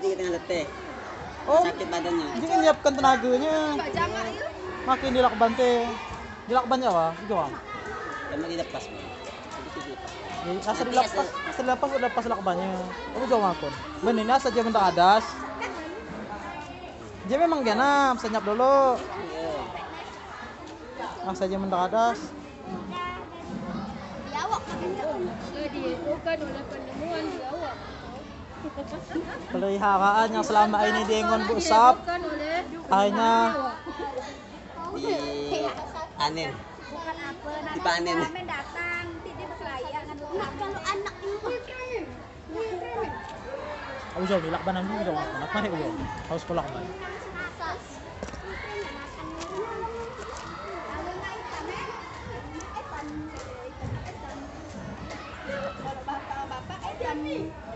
Hindi kita letih. Oh, Sakit badannya. hindi nyiapkan tenaganya. Makin dilakban teh. Dilakban ya, Wah. Itu, Wah. Mau dilepas lepas. Jadi, nasa dilepas, nasa dilepas udah lepas lakbannya. Aku jauh ngakon. Benih nasa dia mentak adas. Dia memang gana, senyap dulu. Iya. Nasa dia mentak adas. Biawak. Eh, dihebohkan oleh penemuan biawak peliharaan yang selama ini diingon Bu Sap akhirnya di anen dipanen Aku jauh dilak banan dulu dong. Anak mana gue? Harus pulang kan. Bapak-bapak, eh